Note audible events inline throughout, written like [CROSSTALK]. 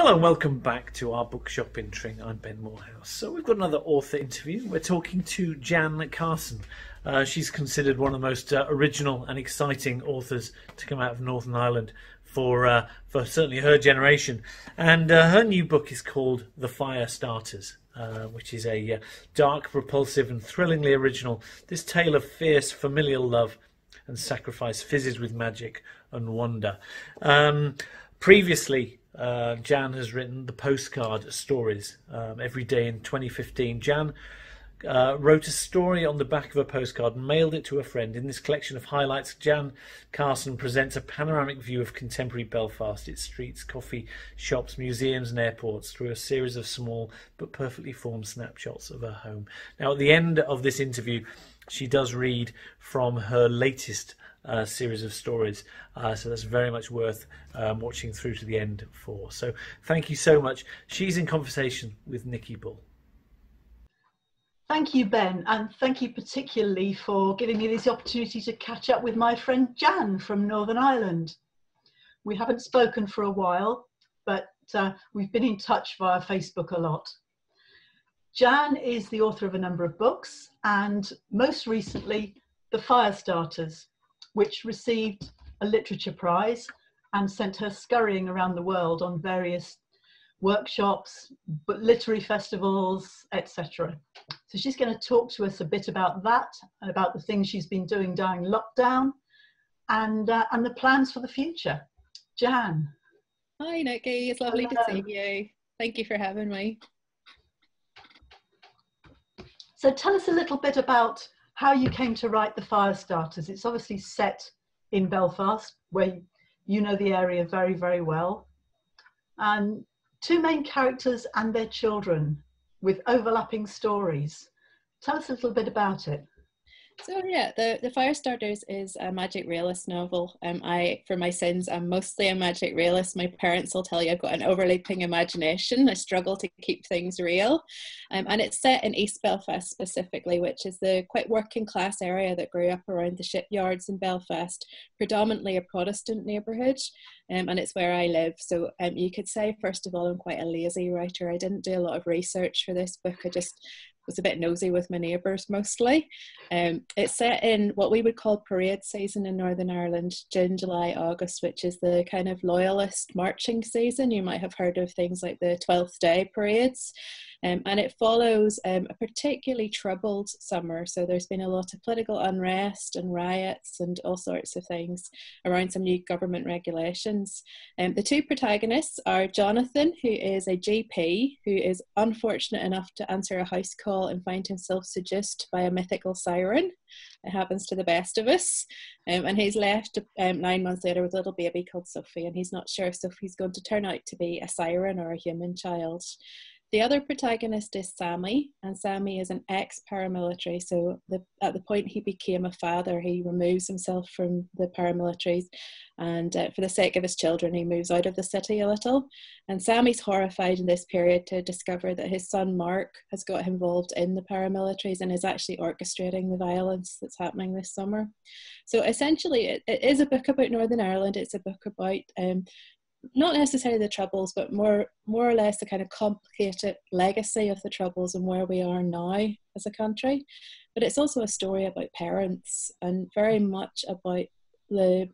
Hello and welcome back to our bookshop in Tring. I'm Ben Morehouse. So we've got another author interview. We're talking to Jan Carson. Uh, she's considered one of the most uh, original and exciting authors to come out of Northern Ireland for uh, for certainly her generation. And uh, her new book is called The Fire Starters. Uh, which is a uh, dark, propulsive, and thrillingly original. This tale of fierce familial love and sacrifice fizzes with magic and wonder. Um, previously, uh, Jan has written the postcard stories um, every day in 2015. Jan uh, wrote a story on the back of a postcard and mailed it to a friend. In this collection of highlights, Jan Carson presents a panoramic view of contemporary Belfast, its streets, coffee shops, museums, and airports through a series of small but perfectly formed snapshots of her home. Now, at the end of this interview, she does read from her latest uh, series of stories. Uh, so that's very much worth um, watching through to the end for. So thank you so much. She's in conversation with Nicky Bull. Thank you, Ben, and thank you particularly for giving me this opportunity to catch up with my friend Jan from Northern Ireland. We haven't spoken for a while, but uh, we've been in touch via Facebook a lot. Jan is the author of a number of books, and most recently, The Fire Starters, which received a literature prize and sent her scurrying around the world on various workshops, but literary festivals, etc. So she's going to talk to us a bit about that and about the things she's been doing during lockdown and uh, and the plans for the future. Jan. Hi Nicky, it's lovely Hello. to see you. Thank you for having me. So tell us a little bit about how you came to write the fire starters. It's obviously set in Belfast, where you know the area very, very well. And two main characters and their children with overlapping stories. Tell us a little bit about it. So yeah, the the Fire Starters is a magic realist novel. Um, I for my sins, I'm mostly a magic realist. My parents will tell you I've got an overleaping imagination. I struggle to keep things real, um, and it's set in East Belfast specifically, which is the quite working class area that grew up around the shipyards in Belfast, predominantly a Protestant neighbourhood, um, and it's where I live. So um, you could say first of all, I'm quite a lazy writer. I didn't do a lot of research for this book. I just was a bit nosy with my neighbours mostly. Um, it's set in what we would call parade season in Northern Ireland, June, July, August, which is the kind of loyalist marching season. You might have heard of things like the 12th day parades. Um, and it follows um, a particularly troubled summer. So there's been a lot of political unrest and riots and all sorts of things around some new government regulations. Um, the two protagonists are Jonathan, who is a GP who is unfortunate enough to answer a house call and find himself seduced by a mythical siren. It happens to the best of us. Um, and he's left um, nine months later with a little baby called Sophie, and he's not sure if Sophie's going to turn out to be a siren or a human child. The other protagonist is Sammy, and Sammy is an ex paramilitary. So, the, at the point he became a father, he removes himself from the paramilitaries, and uh, for the sake of his children, he moves out of the city a little. And Sammy's horrified in this period to discover that his son Mark has got involved in the paramilitaries and is actually orchestrating the violence that's happening this summer. So, essentially, it, it is a book about Northern Ireland. It's a book about um, not necessarily the troubles, but more more or less the kind of complicated legacy of the troubles and where we are now as a country. But it's also a story about parents and very much about the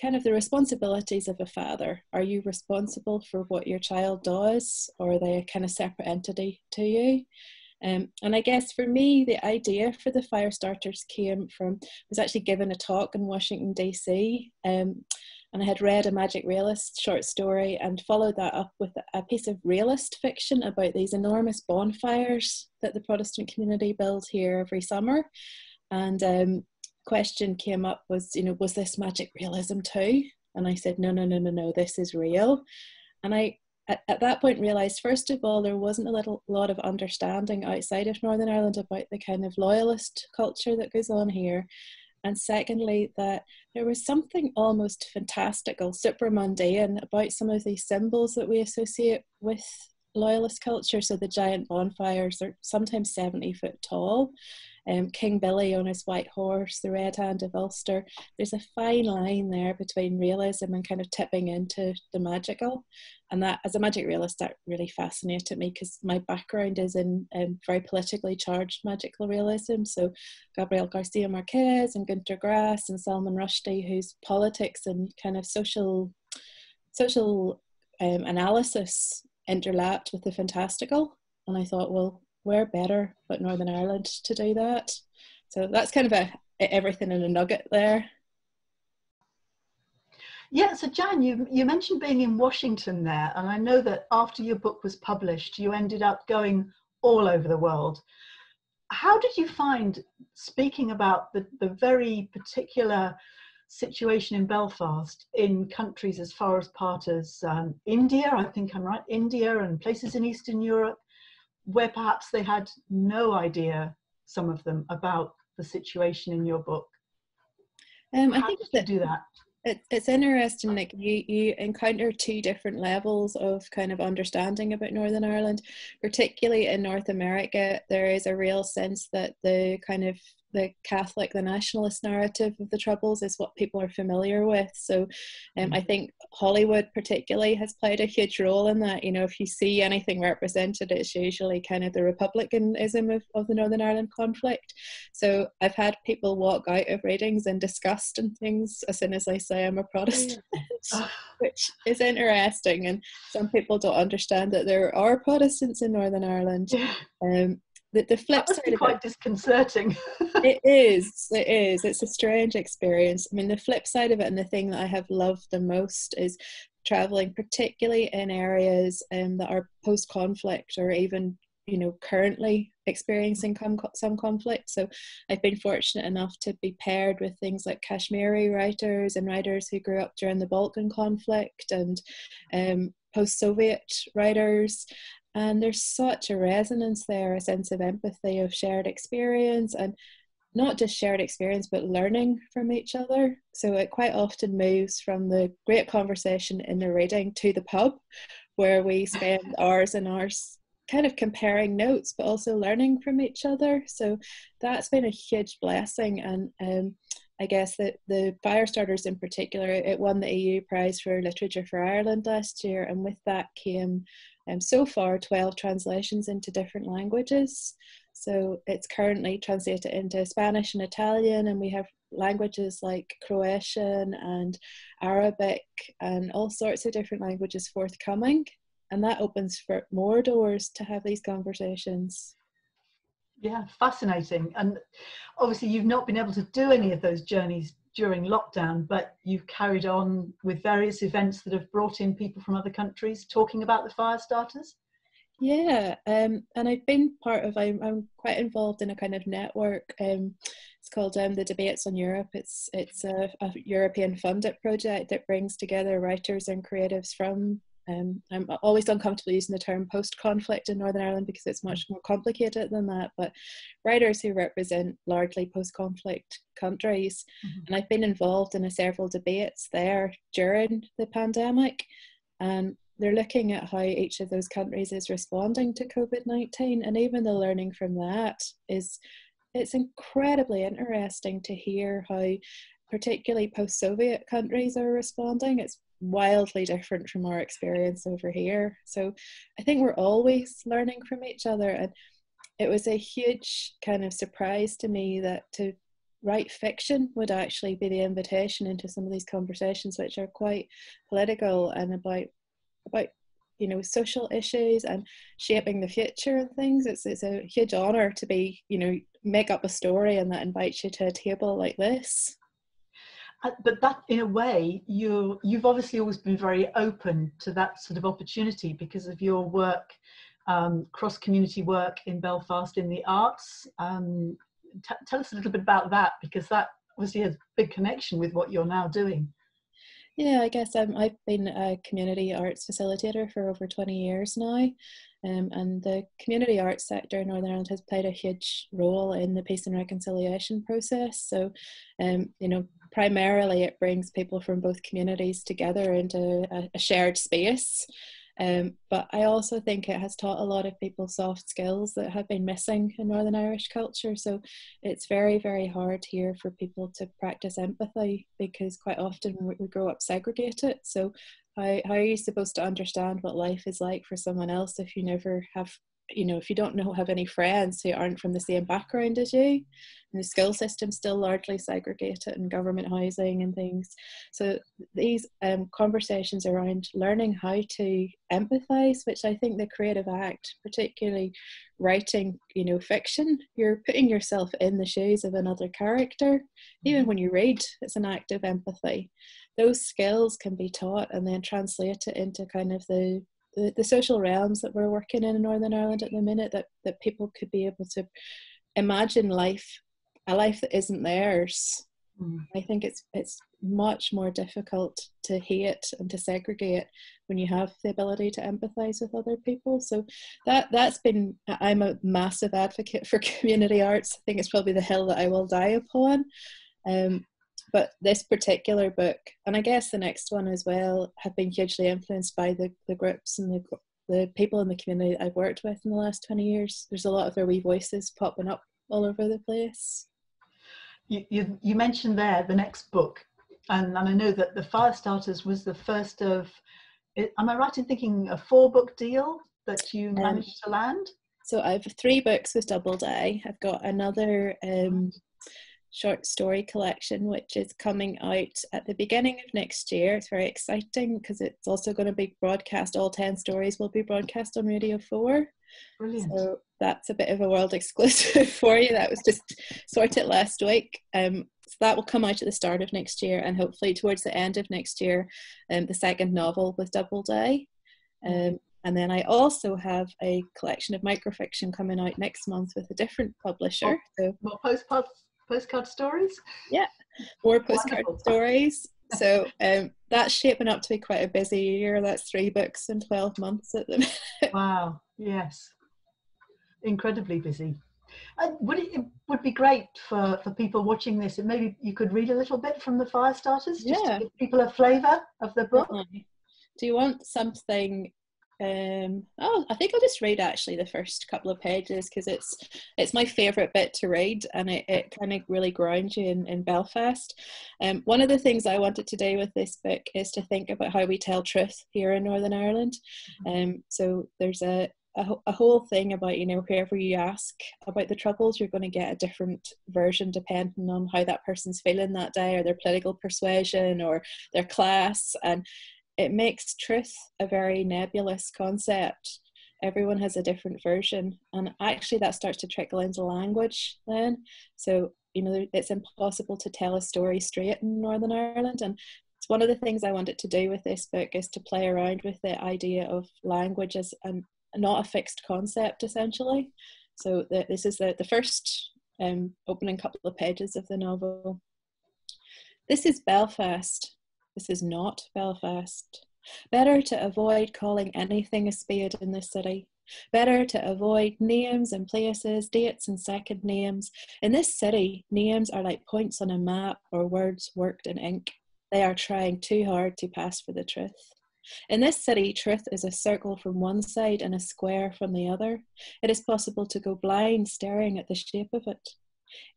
kind of the responsibilities of a father. Are you responsible for what your child does, or are they a kind of separate entity to you? Um, and I guess for me, the idea for the fire starters came from was actually given a talk in Washington DC. Um, and I had read a magic realist short story and followed that up with a piece of realist fiction about these enormous bonfires that the Protestant community builds here every summer. And um, question came up was, you know, was this magic realism too? And I said, no, no, no, no, no, this is real. And I, at, at that point, realised first of all there wasn't a little lot of understanding outside of Northern Ireland about the kind of loyalist culture that goes on here, and secondly that there was something almost fantastical, super mundane about some of these symbols that we associate with loyalist culture. So the giant bonfires are sometimes 70 foot tall. um, King Billy on his white horse, the red hand of Ulster. There's a fine line there between realism and kind of tipping into the magical. And that, as a magic realist, that really fascinated me because my background is in um, very politically charged magical realism. So, Gabriel Garcia Marquez and Günter Grass and Salman Rushdie, whose politics and kind of social social um, analysis interlapped with the fantastical. And I thought, well, where better but Northern Ireland to do that? So that's kind of a, everything in a nugget there. Yeah, so Jan, you, you mentioned being in Washington there, and I know that after your book was published, you ended up going all over the world. How did you find speaking about the, the very particular situation in Belfast in countries as far as part as um, India, I think I'm right, India and places in Eastern Europe, where perhaps they had no idea, some of them, about the situation in your book? Um, I think that do that. It, it's interesting like you you encounter two different levels of kind of understanding about northern ireland. Particularly in north america there is a real sense that the kind of the Catholic, the nationalist narrative of the Troubles is what people are familiar with. So um, I mm-hmm. think Hollywood, particularly, has played a huge role in that. You know, if you see anything represented, it's usually kind of the Republicanism of, of the Northern Ireland conflict. So I've had people walk out of readings in disgust and things as soon as I say I'm a Protestant, [LAUGHS] which is interesting. And some people don't understand that there are Protestants in Northern Ireland. Um, the, the flip side quite it, disconcerting. [LAUGHS] It is it is. It's a strange experience. I mean the flip side of it and the thing that i have loved the most is traveling particularly in areas um, that are post conflict or even you know currently experiencing com- some conflict. So i've been fortunate enough to be paired with things like kashmiri writers and writers who grew up during the balkan conflict and um, post-soviet writers and there's such a resonance there, a sense of empathy, of shared experience, and not just shared experience, but learning from each other. So it quite often moves from the great conversation in the reading to the pub, where we [LAUGHS] spend hours and hours kind of comparing notes, but also learning from each other. So that's been a huge blessing. And um, I guess that the fire starters in particular, it won the EU Prize for Literature for Ireland last year, and with that came um, so far 12 translations into different languages. So it's currently translated into Spanish and Italian, and we have languages like Croatian and Arabic and all sorts of different languages forthcoming. And that opens for more doors to have these conversations. Yeah, fascinating. And obviously, you've not been able to do any of those journeys during lockdown, but you've carried on with various events that have brought in people from other countries talking about the fire starters. Yeah, um, and I've been part of. I'm, I'm quite involved in a kind of network. Um, it's called um, the Debates on Europe. It's it's a, a European funded project that brings together writers and creatives from um, I'm always uncomfortable using the term post conflict in Northern Ireland because it's much more complicated than that. But writers who represent largely post conflict countries, mm-hmm. and I've been involved in a several debates there during the pandemic, and they're looking at how each of those countries is responding to COVID 19, and even the learning from that is it's incredibly interesting to hear how particularly post-Soviet countries are responding. It's wildly different from our experience over here. So I think we're always learning from each other. And it was a huge kind of surprise to me that to write fiction would actually be the invitation into some of these conversations, which are quite political and about about you know social issues and shaping the future and things. It's it's a huge honor to be you know make up a story and that invites you to a table like this. Uh, but that in a way you you've obviously always been very open to that sort of opportunity because of your work um, cross community work in belfast in the arts um, tell us a little bit about that because that obviously has a big connection with what you're now doing yeah i guess um, i've been a community arts facilitator for over 20 years now um, and the community arts sector in Northern Ireland has played a huge role in the peace and reconciliation process. So, um, you know, primarily it brings people from both communities together into a, a shared space. Um, but I also think it has taught a lot of people soft skills that have been missing in Northern Irish culture. So it's very, very hard here for people to practice empathy because quite often we grow up segregated. So how, how are you supposed to understand what life is like for someone else if you never have you know if you don't know have any friends who aren't from the same background as you and the school system's still largely segregated in government housing and things. So these um, conversations around learning how to empathize which i think the creative act particularly writing you know fiction you're putting yourself in the shoes of another character. Even mm-hmm. when you read it's an act of empathy. Those skills can be taught and then translated into kind of the the, the social realms that we're working in in Northern Ireland at the minute that, that people could be able to imagine life, a life that isn't theirs. Mm. I think it's it's much more difficult to hate and to segregate when you have the ability to empathize with other people. So that that's been I'm a massive advocate for [LAUGHS] community arts. I think it's probably the hill that I will die upon. Um, but this particular book, and I guess the next one as well, have been hugely influenced by the, the groups and the, the people in the community I've worked with in the last 20 years. There's a lot of their wee voices popping up all over the place. You, you, you mentioned there the next book, and, and I know that the Fire Starters was the first of, am I right in thinking a four book deal that you um, managed um, to land? So I have three books with Doubleday. I've got another um, short story collection, which is coming out at the beginning of next year. It's very exciting because it's also going to be broadcast. All 10 stories will be broadcast on Radio 4. Brilliant. So that's a bit of a world [LAUGHS] exclusive for you. That was just sorted last week. Um, so that will come out at the start of next year, and hopefully towards the end of next year, um, the second novel with Doubleday. Um, and then I also have a collection of microfiction coming out next month with a different publisher. Oh, so, well, post postcard stories? Yeah, more postcard Wonderful. stories. So um, that's shaping up to be quite a busy year. That's three books in 12 months at the minute. [LAUGHS] Wow, yes. Incredibly busy. Uh, would it, it, would be great for, for people watching this, and maybe you could read a little bit from the Fire Starters, just yeah. to give people a flavour of the book. Do you want something um oh i think i'll just read actually the first couple of pages because it's it's my favorite bit to read and it, it kind of really grounds you in, in belfast. Um one of the things i wanted to do with this book is to think about how we tell truth here in northern ireland. Mm-hmm. um so there's a a, a whole thing about you know whoever you ask about the troubles you're going to get a different version depending on how that person's feeling that day or their political persuasion or their class. And it makes truth a very nebulous concept. Everyone has a different version, and actually, that starts to trickle into language then. So, you know, it's impossible to tell a story straight in Northern Ireland. And it's one of the things I wanted to do with this book is to play around with the idea of language as an, not a fixed concept, essentially. So, the, this is the, the first um, opening couple of pages of the novel. This is Belfast, this is not Belfast. Better to avoid calling anything a spade in this city. Better to avoid names and places, dates and second names. In this city, names are like points on a map or words worked in ink. They are trying too hard to pass for the truth. In this city, truth is a circle from one side and a square from the other. It is possible to go blind staring at the shape of it.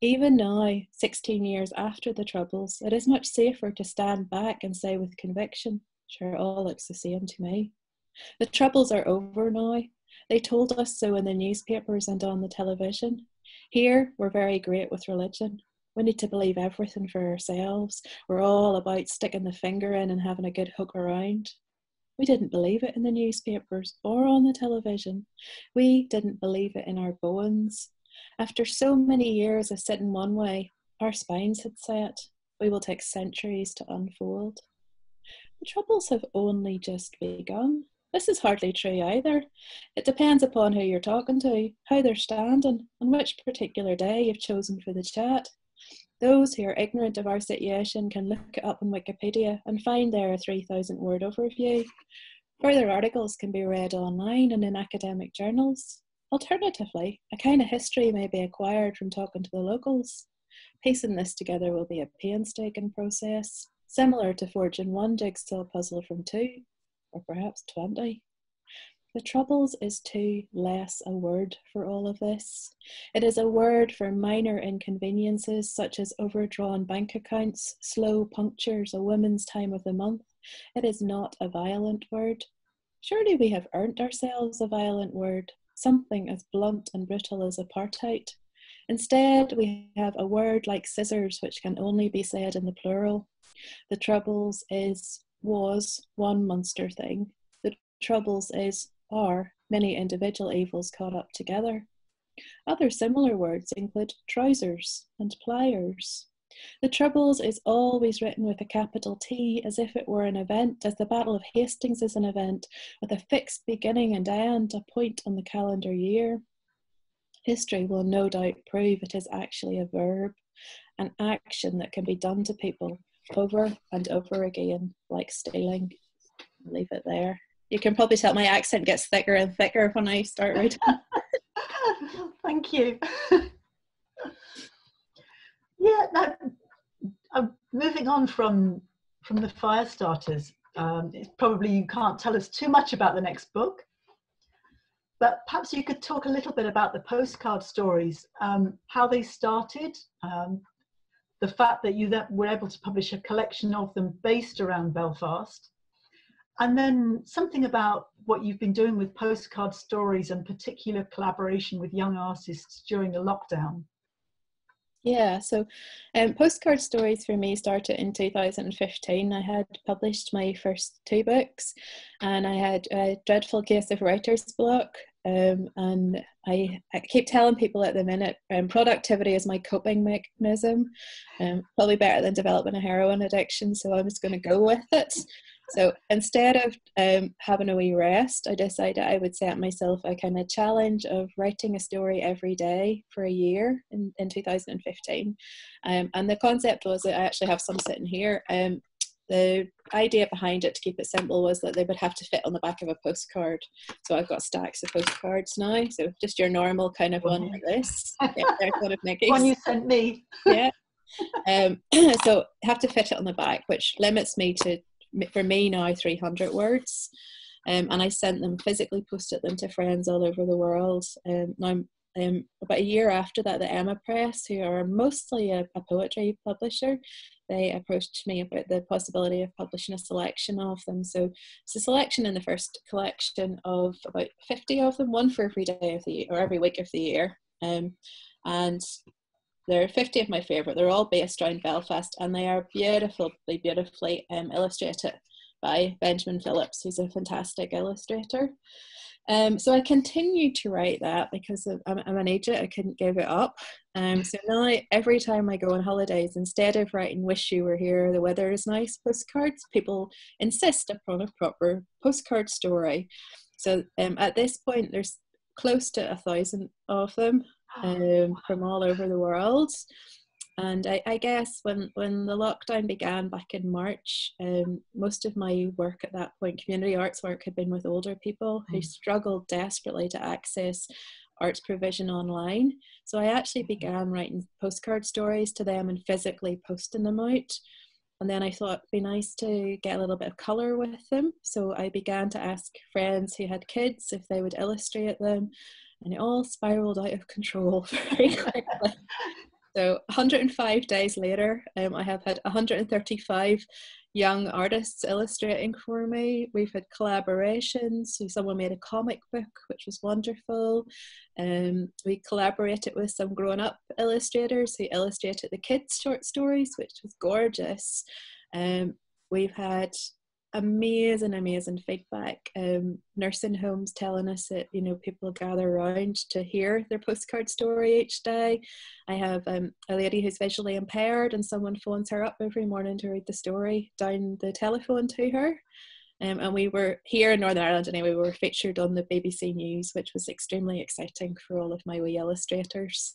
Even now, 16 years after the Troubles, it is much safer to stand back and say with conviction, sure, it all looks the same to me. The Troubles are over now. They told us so in the newspapers and on the television. Here, we're very great with religion. We need to believe everything for ourselves. We're all about sticking the finger in and having a good hook around. We didn't believe it in the newspapers or on the television. We didn't believe it in our bones. After so many years of sitting one way, our spines had set. We will take centuries to unfold. The troubles have only just begun. This is hardly true either. It depends upon who you're talking to, how they're standing, and which particular day you've chosen for the chat. Those who are ignorant of our situation can look it up on Wikipedia and find there a 3,000 word overview. Further articles can be read online and in academic journals. Alternatively, a kind of history may be acquired from talking to the locals. Piecing this together will be a painstaking process, similar to forging one jigsaw puzzle from two, or perhaps 20. The Troubles is too less a word for all of this. It is a word for minor inconveniences such as overdrawn bank accounts, slow punctures, a woman's time of the month. It is not a violent word. Surely we have earned ourselves a violent word, something as blunt and brutal as apartheid. Instead, we have a word like scissors, which can only be said in the plural. The Troubles is, was one monster thing. The Troubles is, are many individual evils caught up together. Other similar words include trousers and pliers. The Troubles is always written with a capital T as if it were an event, as the Battle of Hastings is an event, with a fixed beginning and end, a point on the calendar year. History will no doubt prove it is actually a verb, an action that can be done to people over and over again, like stealing. leave it there. You can probably tell my accent gets thicker and thicker when I start writing. [LAUGHS] Thank you. [LAUGHS] yeah, now, uh, moving on from from the fire starters, um, probably you can't tell us too much about the next book, but perhaps you could talk a little bit about the postcard stories, um, how they started, um, the fact that you that were able to publish a collection of them based around Belfast, and then something about what you've been doing with postcard stories and particular collaboration with young artists during the lockdown. Yeah, so um, postcard stories for me started in 2015. I had published my first two books, and I had a dreadful case of writer's block. Um, and I, I keep telling people at the minute, um, productivity is my coping mechanism. Um, probably better than developing a heroin addiction, so I'm just going to go with it. So instead of um, having a wee rest, I decided I would set myself a kind of challenge of writing a story every day for a year in, in 2015. Um, and the concept was that I actually have some sitting here. Um, the idea behind it, to keep it simple, was that they would have to fit on the back of a postcard. So I've got stacks of postcards now. So just your normal kind of one like this. Yeah, there's one of. One you sent me. yeah. Um, [CLEARS THROAT] so have to fit it on the back, which limits me to for me now 300 words um, and I sent them physically posted them to friends all over the world um, now um, about a year after that the Emma Press who are mostly a, a poetry publisher they approached me about the possibility of publishing a selection of them. So it's a selection in the first collection of about 50 of them, one for every day of the year or every week of the year. Um, and there are 50 of my favourite. They're all based around Belfast and they are beautifully, beautifully um, illustrated by Benjamin Phillips, who's a fantastic illustrator. Um, so I continued to write that because of, I'm, I'm, an agent, I couldn't give it up. Um, so now every time I go on holidays, instead of writing "Wish you were here," the weather is nice postcards, people insist upon a proper postcard story. So um, at this point, there's close to a thousand of them, um, from all over the world. And I, I, guess when, when the lockdown began back in March, um, most of my work at that point, community arts work, had been with older people who mm. struggled desperately to access arts provision online. So I actually mm. began writing postcard stories to them and physically posting them out. And then I thought it'd be nice to get a little bit of colour with them. So I began to ask friends who had kids if they would illustrate them and it all spiraled out of control [LAUGHS] very quickly. so 105 days later, um, I have had 135 young artists illustrating for me. We've had collaborations. So someone made a comic book, which was wonderful. Um, we collaborated with some grown-up illustrators who illustrated the kids' short stories, which was gorgeous. Um, we've had amazing, amazing feedback. Um, nursing homes telling us that you know people gather around to hear their postcard story each day. I have um, a lady who's visually impaired, and someone phones her up every morning to read the story down the telephone to her. Um, and we were here in Northern Ireland anyway, we were featured on the BBC News, which was extremely exciting for all of my wee illustrators.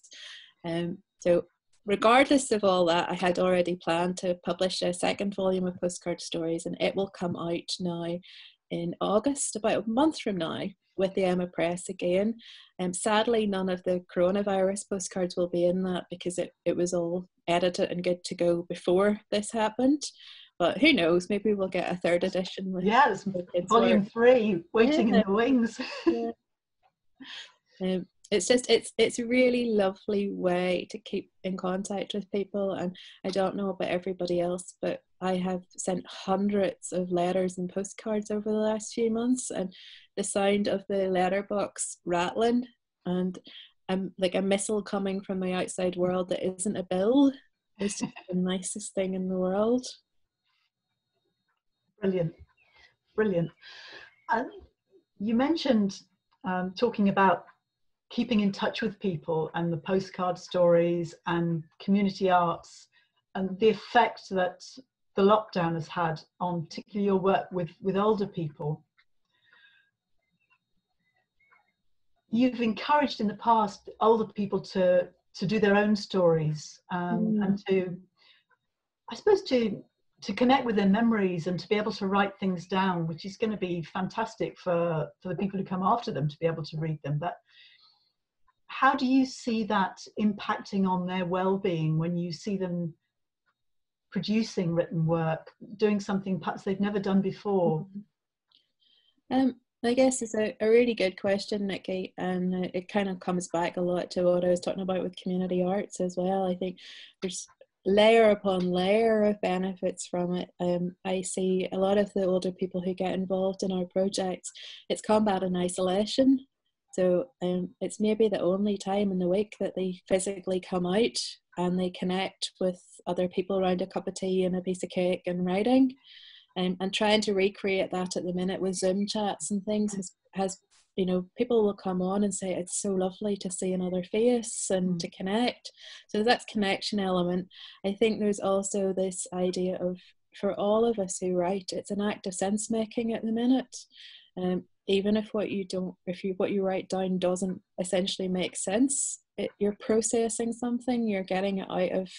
Um, so regardless of all that, I had already planned to publish a second volume of postcard stories, and it will come out now in August, about a month from now, with the Emma Press again. Um, sadly, none of the coronavirus postcards will be in that because it, it was all edited and good to go before this happened. but who knows? Maybe we'll get a third edition. With yes, volume work. three waiting yeah. in the wings. [LAUGHS] yeah. um, it's just it's it's a really lovely way to keep in contact with people and i don't know about everybody else but i have sent hundreds of letters and postcards over the last few months and the sound of the letterbox rattling and um, like a missile coming from the outside world that isn't a bill is just the [LAUGHS] nicest thing in the world. Brilliant. Brilliant. And you mentioned um, talking about keeping in touch with people and the postcard stories and community arts and the effect that the lockdown has had on particularly your work with, with older people. You've encouraged in the past older people to, to do their own stories um, mm. and to, I suppose, to, to connect with their memories and to be able to write things down, which is going to be fantastic for, for the people who come after them to be able to read them. But how do you see that impacting on their well-being when you see them producing written work doing something perhaps they've never done before mm-hmm. um, i guess it's a, a really good question nicky and it kind of comes back a lot to what i was talking about with community arts as well i think there's layer upon layer of benefits from it. Um, I see a lot of the older people who get involved in our projects, it's combat and isolation. So um, it's maybe the only time in the week that they physically come out and they connect with other people around a cup of tea and a piece of cake and writing. Um, and trying to recreate that at the minute with Zoom chats and things has, has you know people will come on and say it's so lovely to see another face and mm. to connect so that's connection element i think there's also this idea of for all of us who write it's an act of sense making at the minute um, even if what you don't if you what you write down doesn't essentially make sense it, you're processing something you're getting it out of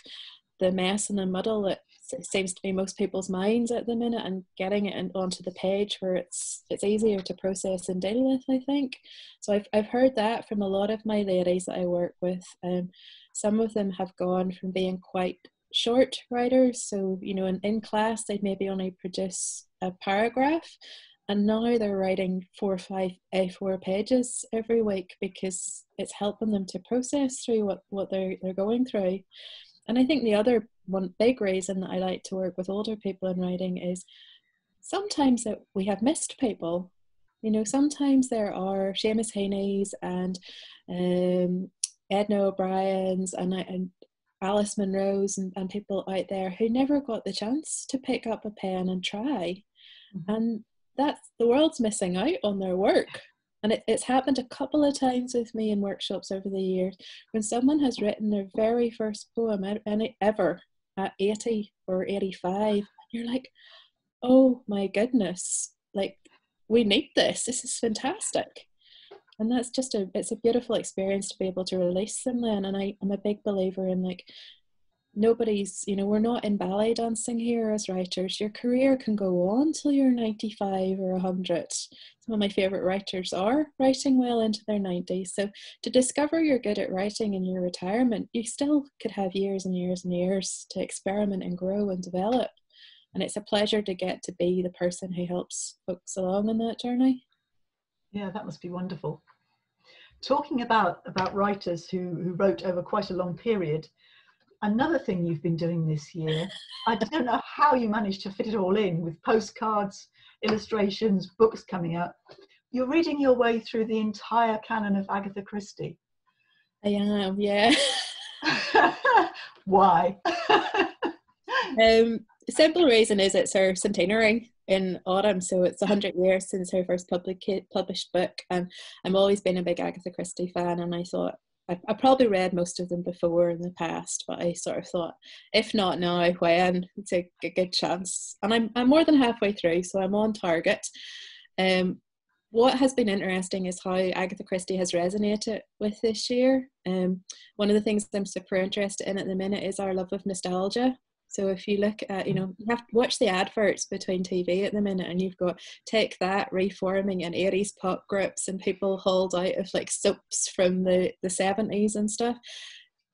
the mess and the muddle that seems to be most people's minds at the minute and getting it in, onto the page where it's it's easier to process and deal with i think. So i've, I've heard that from a lot of my ladies that i work with um, some of them have gone from being quite short writers so you know in, in class they'd maybe only produce a paragraph and now they're writing four or five A4 pages every week because it's helping them to process through what, what they're, they're going through. And I think the other one big reason that I like to work with older people in writing is sometimes that we have missed people. You know, sometimes there are Seamus Heaney's and um, Edna O'Brien's and, and Alice Munro's and, and people out there who never got the chance to pick up a pen and try. Mm-hmm. And that's the world's missing out on their work. And it, it's happened a couple of times with me in workshops over the years when someone has written their very first poem ever at 80 or 85. You're like, oh my goodness, like we need this. This is fantastic. And that's just a it's a beautiful experience to be able to release them then. And I, I'm a big believer in like nobody's you know we're not in ballet dancing here as writers. Your career can go on till you're 95 or 100 some of my favorite writers are writing well into their 90s so to discover you're good at writing in your retirement you still could have years and years and years to experiment and grow and develop. And it's a pleasure to get to be the person who helps folks along in that journey. Yeah that must be wonderful. Talking about about writers who who wrote over quite a long period another thing you've been doing this year. I don't know how you managed to fit it all in with postcards, illustrations, books coming out. You're reading your way through the entire canon of Agatha Christie. I am, yeah. [LAUGHS] Why? [LAUGHS] um, simple reason is it's her centenary in autumn, so it's 100 years since her first public, published book. And I've always been a big Agatha Christie fan, and I thought I, I probably read most of them before in the past, but I sort of thought, if not now, when? It's a, a good chance. And I'm, I'm more than halfway through, so I'm on target. Um, what has been interesting is how Agatha Christie has resonated with this year. Um, one of the things I'm super interested in at the minute is our love of nostalgia. So if you look at, you know, you have to watch the adverts between TV at the minute, and you've got Take That reforming and 80s pop groups, and people hauled out of like soaps from the the 70s and stuff.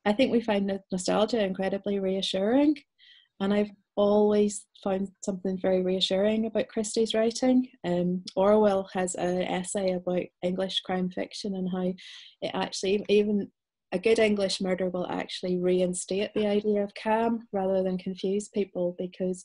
I think we find nostalgia incredibly reassuring, and I've always found something very reassuring about Christie's writing. Um, Orwell has an essay about English crime fiction and how it actually, even a good English murder, will actually reinstate the idea of calm rather than confuse people because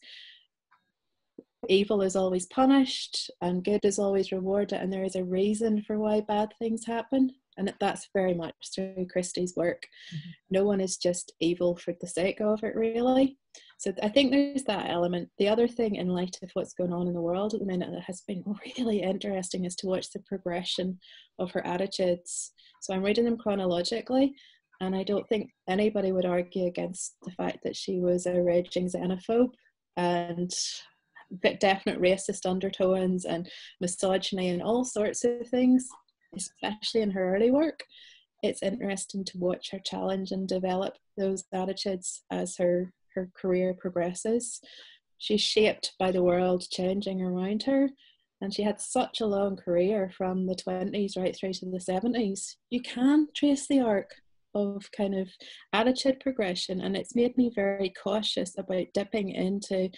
evil is always punished and good is always rewarded, and there is a reason for why bad things happen. And that's very much through Christie's work. Mm-hmm. No one is just evil for the sake of it, really. So I think there's that element. The other thing, in light of what's going on in the world at the minute, that has been [LAUGHS] really interesting is to watch the progression of her attitudes. So I'm reading them chronologically, and I don't think anybody would argue against the fact that she was a raging xenophobe and definite racist undertones and misogyny and all sorts of things, especially in her early work. It's interesting to watch her challenge and develop those attitudes as her, her career progresses. She's shaped by the world changing around her, and she had such a long career from the 20s right through to the 70s. You can trace the arc of kind of attitude progression, and it's made me very cautious about dipping into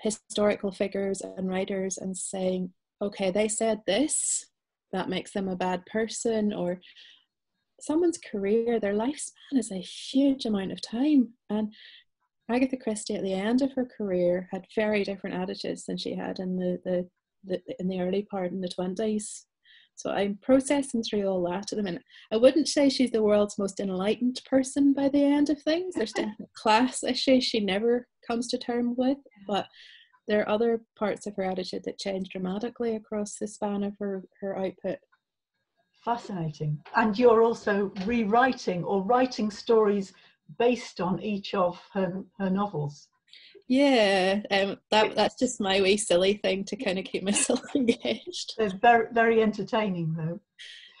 historical figures and writers and saying, okay, they said this, that makes them a bad person, or someone's career, their lifespan is a huge amount of time. And Agatha Christie at the end of her career had very different attitudes than she had in the, the, the in the early part in the 20s. So I'm processing through all that at the minute. I wouldn't say she's the world's most enlightened person by the end of things. There's [LAUGHS] definitely class issues she never comes to terms with, but there are other parts of her attitude that change dramatically across the span of her, her output. Fascinating. And you're also rewriting or writing stories based on each of her, her novels. Yeah, um, that that's just my wee silly thing to kind of keep myself [LAUGHS] engaged. It's very very entertaining though.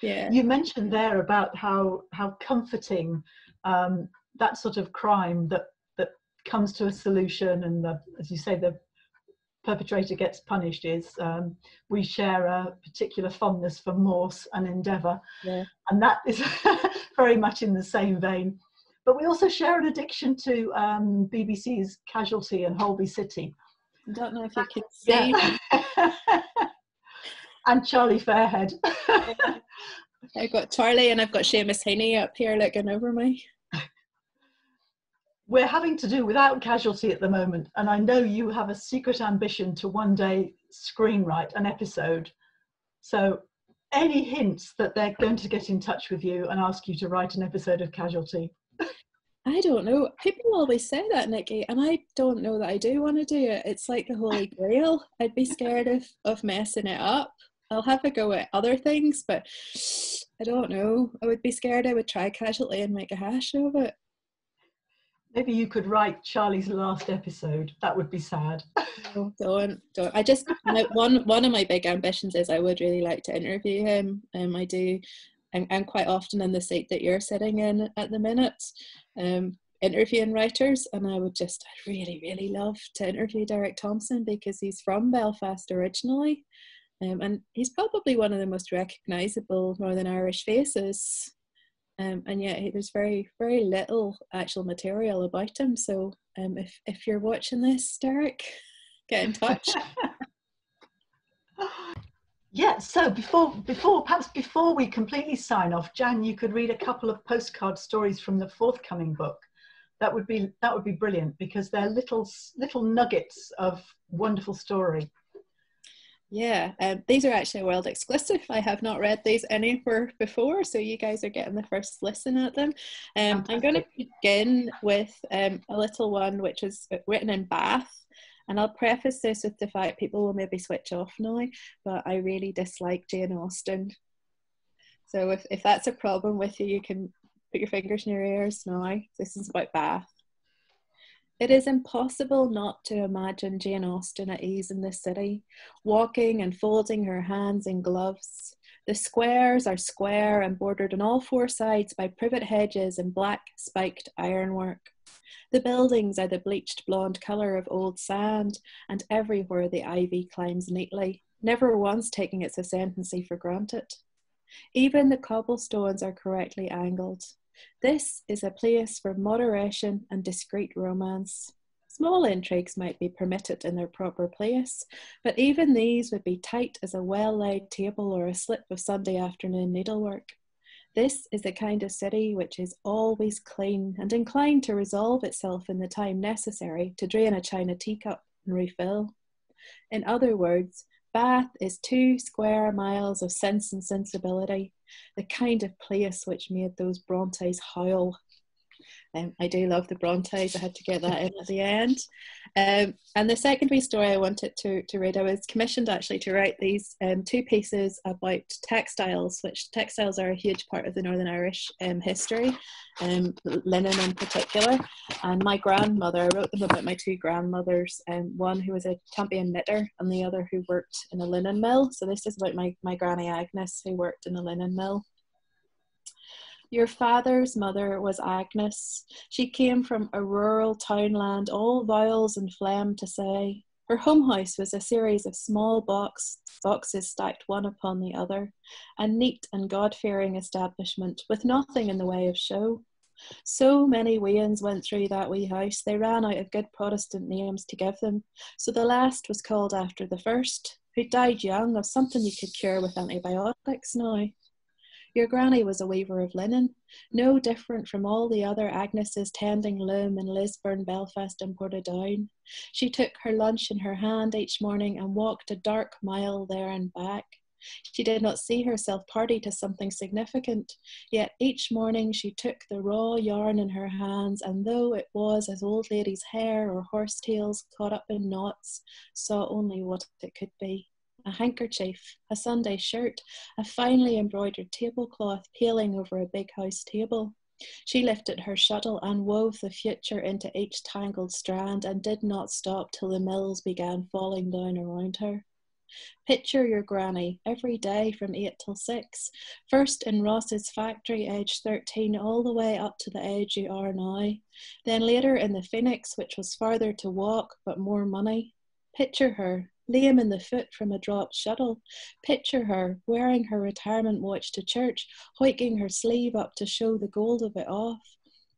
Yeah. You mentioned there about how how comforting um, that sort of crime that that comes to a solution and the, as you say the perpetrator gets punished is um, we share a particular fondness for Morse and Endeavour, yeah. and that is [LAUGHS] very much in the same vein. But we also share an addiction to um, BBC's Casualty and Holby City. I don't know if you can see. Yeah. [LAUGHS] and Charlie Fairhead. [LAUGHS] I've got Charlie and I've got Seamus Heaney up here looking over me. We're having to do without casualty at the moment, and I know you have a secret ambition to one day screenwrite an episode. So, any hints that they're going to get in touch with you and ask you to write an episode of Casualty? I don't know. People always say that, Nicky, and I don't know that I do want to do it. It's like the holy [LAUGHS] grail. I'd be scared of, of messing it up. I'll have a go at other things, but I don't know. I would be scared I would try Casualty and make a hash of it. Maybe you could write Charlie's last episode. That would be sad. no, don't, don't. I just my, one one of my big ambitions is I would really like to interview him. Um, I do. I'm, I'm quite often in the seat that you're sitting in at the minute, um, interviewing writers, and I would just really really love to interview Derek Thompson because he's from Belfast originally, um, and he's probably one of the most recognisable Northern Irish faces. Um, and yet there's very very little actual material about him. So um, if if you're watching this, Derek, get in touch. [LAUGHS] yeah. So before before perhaps before we completely sign off, Jan, you could read a couple of postcard stories from the forthcoming book. That would be that would be brilliant because they're little little nuggets of wonderful story. Yeah, um, these are actually world exclusive. I have not read these anywhere before, so you guys are getting the first listen at them. Um, I'm going to begin with um, a little one which is written in Bath, and I'll preface this with the fact people will maybe switch off now, but I really dislike Jane Austen. So if, if that's a problem with you, you can put your fingers in your ears now. This is about Bath. It is impossible not to imagine Jane Austen at ease in the city, walking and folding her hands in gloves. The squares are square and bordered on all four sides by privet hedges and black spiked ironwork. The buildings are the bleached blonde colour of old sand, and everywhere the ivy climbs neatly, never once taking its ascendancy for granted. Even the cobblestones are correctly angled. This is a place for moderation and discreet romance. Small intrigues might be permitted in their proper place, but even these would be tight as a well laid table or a slip of Sunday afternoon needlework. This is the kind of city which is always clean and inclined to resolve itself in the time necessary to drain a china teacup and refill. In other words, Bath is two square miles of sense and sensibility, the kind of place which made those Brontes howl um, I do love the Brontes. I had to get that in at the end. Um, and the secondary story I wanted to, to read, I was commissioned actually to write these um, two pieces about textiles, which textiles are a huge part of the Northern Irish um, history, um, linen in particular. And my grandmother, I wrote them about my two grandmothers, um, one who was a champion knitter and the other who worked in a linen mill. So this is about my, my granny Agnes who worked in a linen mill. Your father's mother was Agnes. She came from a rural townland, all vowels and phlegm to say. Her home house was a series of small box, boxes stacked one upon the other, a neat and God fearing establishment with nothing in the way of show. So many Weans went through that wee house, they ran out of good Protestant names to give them. So the last was called after the first, who died young of something you could cure with antibiotics now. Your granny was a weaver of linen, no different from all the other Agneses tending loom in Lisburn, Belfast, and Portadown. She took her lunch in her hand each morning and walked a dark mile there and back. She did not see herself party to something significant, yet each morning she took the raw yarn in her hands, and though it was as old ladies' hair or horse tails caught up in knots, saw only what it could be a handkerchief, a Sunday shirt, a finely embroidered tablecloth peeling over a big house table. She lifted her shuttle and wove the future into each tangled strand and did not stop till the mills began falling down around her. Picture your granny every day from 8 till 6, first in Ross's factory, age 13, all the way up to the age you are now, then later in the Phoenix, which was farther to walk but more money. Picture her, lame in the foot from a dropped shuttle. Picture her wearing her retirement watch to church, hoiking her sleeve up to show the gold of it off.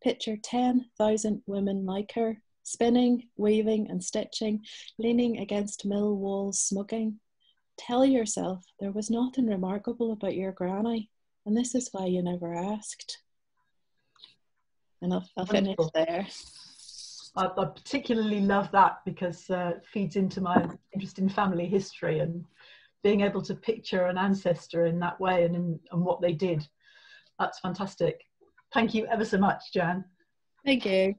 Picture 10,000 women like her, spinning, weaving, and stitching, leaning against mill walls, smoking. Tell yourself there was nothing remarkable about your granny, and this is why you never asked. And I'll, I'll finish there. I, I particularly love that because uh, it feeds into my interest in family history and being able to picture an ancestor in that way and, in, and what they did. That's fantastic. Thank you ever so much, Jan. Thank you.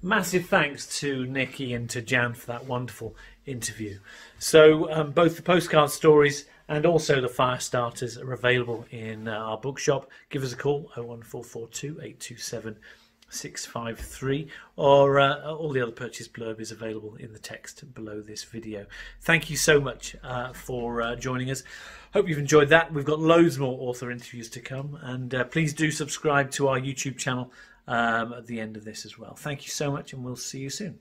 Massive thanks to Nicky and to Jan for that wonderful interview. So, um, both the postcard stories and also the fire starters are available in uh, our bookshop. Give us a call 01442 827 653 or uh, all the other purchase blurb is available in the text below this video. Thank you so much uh, for uh, joining us. Hope you've enjoyed that. We've got loads more author interviews to come and uh, please do subscribe to our youtube channel um, at the end of this as well. Thank you so much and we'll see you soon